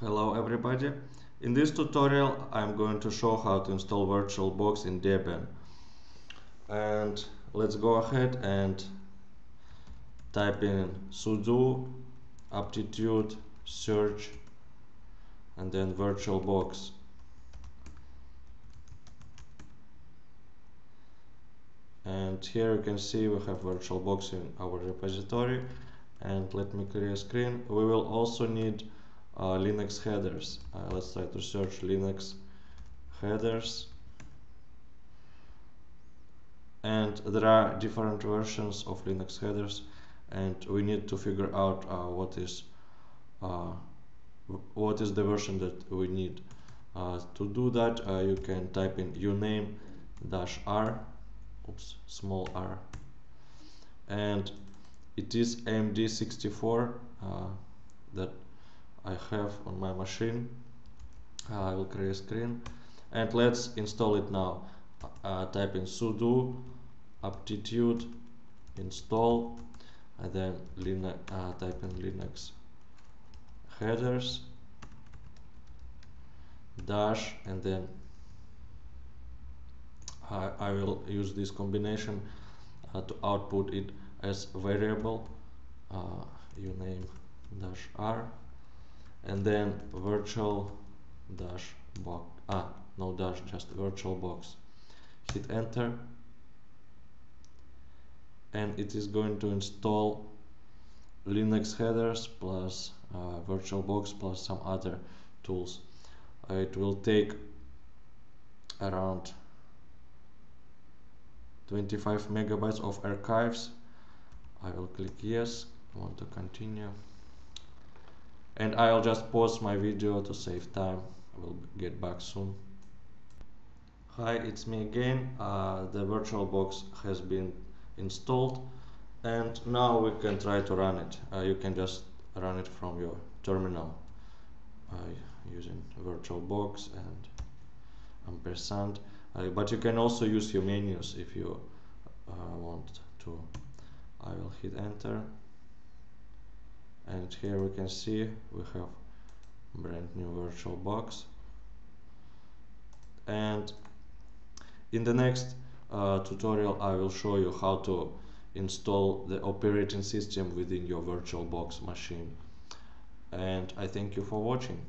Hello everybody. In this tutorial I'm going to show how to install VirtualBox in Debian. And let's go ahead and type in sudo aptitude search and then VirtualBox. And here you can see we have VirtualBox in our repository and let me clear screen. We will also need uh, Linux headers. Uh, let's try to search Linux headers. And there are different versions of Linux headers and we need to figure out uh, what is uh, what is the version that we need. Uh, to do that uh, you can type in uname dash r oops small r and it is AMD64 that I have on my machine. I will create a screen. And let's install it now. Uh, type in sudo aptitude install. And then Linux, uh, type in linux headers. Dash. And then I, I will use this combination uh, to output it as variable. Uh, uname dash r and then virtual dash box. Ah no dash just virtual box. Hit enter. And it is going to install Linux headers plus uh, VirtualBox plus some other tools. Uh, it will take around 25 megabytes of archives. I will click yes, I want to continue and I'll just pause my video to save time. I will get back soon. Hi it's me again. Uh, the VirtualBox has been installed and now we can try to run it. Uh, you can just run it from your terminal uh, using VirtualBox and ampersand. Uh, but you can also use your menus if you uh, want to. I will hit enter and here we can see we have brand new VirtualBox and in the next uh, tutorial I will show you how to install the operating system within your VirtualBox machine. And I thank you for watching